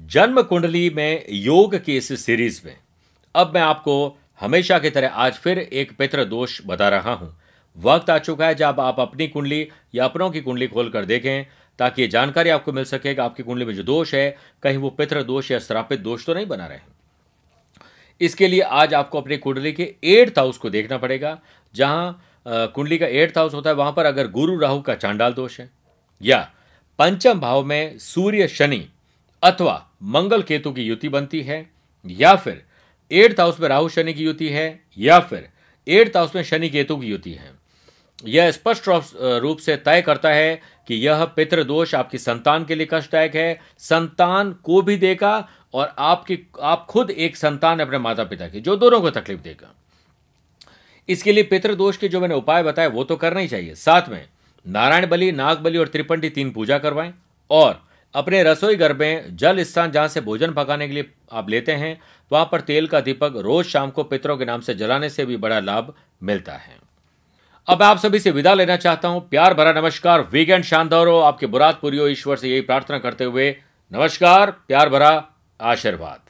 जन्म कुंडली में योग की इस सीरीज़ में। अब मैं आपको हमेशा की तरह आज फिर एक पितृ दोष बता रहा हूँ। वक्त आ चुका है जब आप अपनी कुंडली या अपनों की कुंडली खोलकर देखें, ताकि ये जानकारी आपको मिल सके कि आपकी कुंडली में जो दोष है, कहीं वो पितृ दोष या श्रापित दोष तो नहीं बना रहे हैं। इसके लिए आज आपको अपनी कुंडली के एट्थ हाउस को देखना पड़ेगा, जहाँ कुंडली का एट्थ हाउस होता है, वहाँ पर अगर गुरु राहु का चांडाल दोष है, या पंचम भाव में सूर्य शनि अथवा मंगल केतु की युति बनती है, या फिर एट्थ हाउस में राहु शनि की युति है, या फिर एट्थ हाउस में शनि केतु की युति है। यह स्पष्ट रूप से तय करता है कि यह पितृदोष आपकी संतान के लिए कष्टदायक है। संतान को भी देगा और आपकी, आप खुद एक संतान अपने माता पिता की, जो दोनों को तकलीफ़ देगा। इसके लिए पितृदोष के जो मैंने उपाय बताए, वो तो करना ही चाहिए। साथ में नारायण बलि, नाग बलि और त्रिपंडी तीन पूजा करवाएँ और अपने रसोई घर में जल स्थान जहाँ से भोजन पकाने के लिए आप लेते हैं, वहाँ पर तेल का दीपक रोज शाम को पितरों के नाम से जलाने से भी बड़ा लाभ मिलता है। अब आप सभी से विदा लेना चाहता हूँ। प्यार भरा नमस्कार। वीकेंड शानदार हो। आपके बुरात पूरी हो। ईश्वर से यही प्रार्थना करते हुए नमस्कार, प्यार भरा आशीर्वाद।